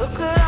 Look at